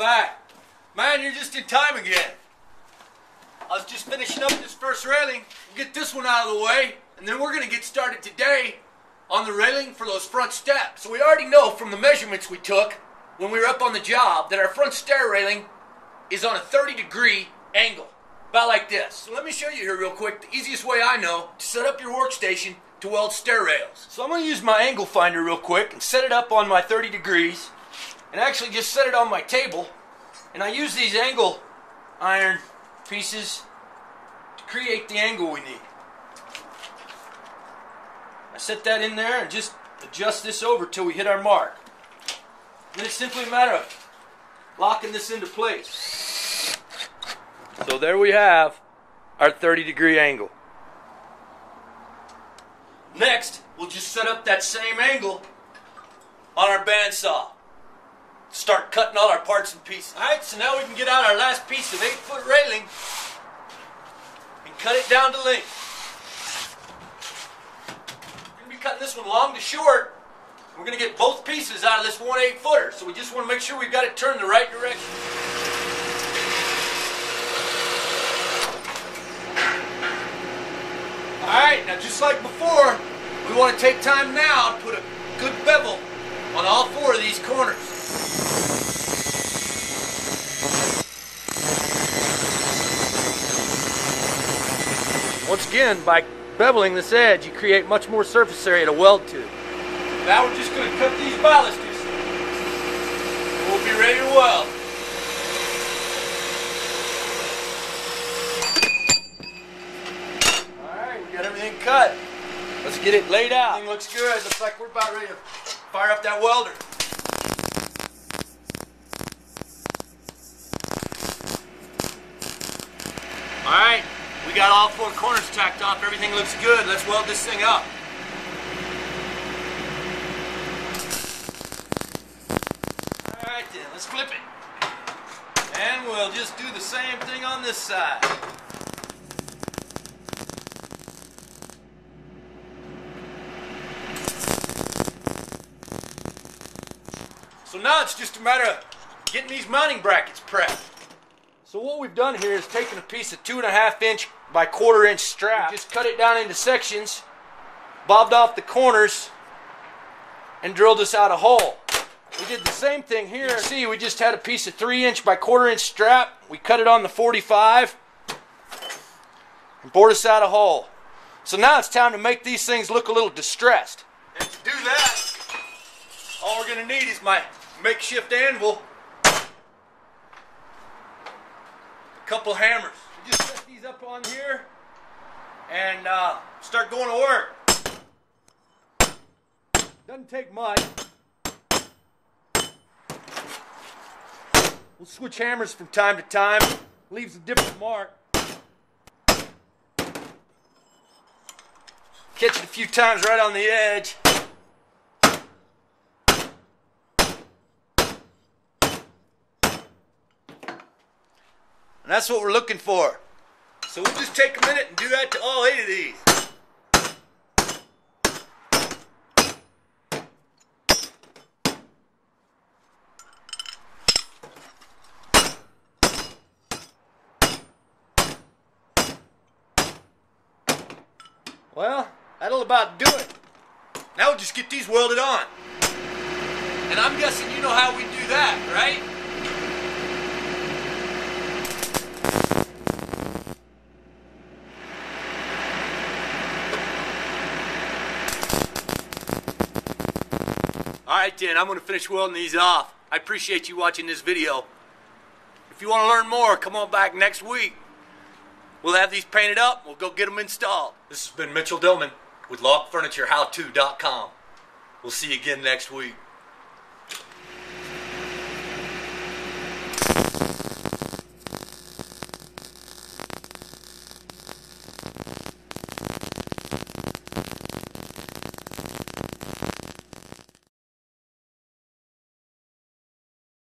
back. Man, you're just in time again. I was just finishing up this first railing. We'll get this one out of the way, and then we're going to get started today on the railing for those front steps. So we already know from the measurements we took when we were up on the job that our front stair railing is on a 30 degree angle, about like this. So let me show you here real quick the easiest way I know to set up your workstation to weld stair rails. So I'm going to use my angle finder real quick and set it up on my 30 degrees and actually just set it on my table and I use these angle iron pieces to create the angle we need. I set that in there and just adjust this over till we hit our mark. Then it's simply a matter of locking this into place. So there we have our 30 degree angle. Next, we'll just set up that same angle on our bandsaw. Start cutting all our parts and pieces. Alright, so now we can get out our last piece of 8 foot railing and cut it down to length. We're going to be cutting this one long to short. We're going to get both pieces out of this one 8 footer, so we just want to make sure we've got it turned the right direction. Alright, now just like before, we want to take time now to put a good bevel on all four of these corners. Once again, by beveling this edge, you create much more surface area to weld to. Now we're just going to cut these balusters. and We'll be ready to weld. Alright, we got everything cut. Let's get it laid out. Everything looks good. Looks like we're about ready to fire up that welder. Alright, we got all four corners tacked off. Everything looks good. Let's weld this thing up. Alright then, let's flip it. And we'll just do the same thing on this side. So now it's just a matter of getting these mounting brackets prepped. So what we've done here is taken a piece of two and a half inch by quarter inch strap, we just cut it down into sections, bobbed off the corners, and drilled us out a hole. We did the same thing here. see, we just had a piece of three inch by quarter inch strap. We cut it on the 45 and bored us out a hole. So now it's time to make these things look a little distressed. And to do that, all we're gonna need is my makeshift anvil, a couple hammers. Just set these up on here and uh, start going to work. Doesn't take much. We'll switch hammers from time to time. Leaves a different mark. Catch it a few times right on the edge. And that's what we're looking for. So we'll just take a minute and do that to all eight of these. Well, that'll about do it. Now we'll just get these welded on. And I'm guessing you know how we do that, right? Alright then, I'm going to finish welding these off. I appreciate you watching this video. If you want to learn more, come on back next week. We'll have these painted up. We'll go get them installed. This has been Mitchell Dillman with LogFurnitureHowTo.com. We'll see you again next week.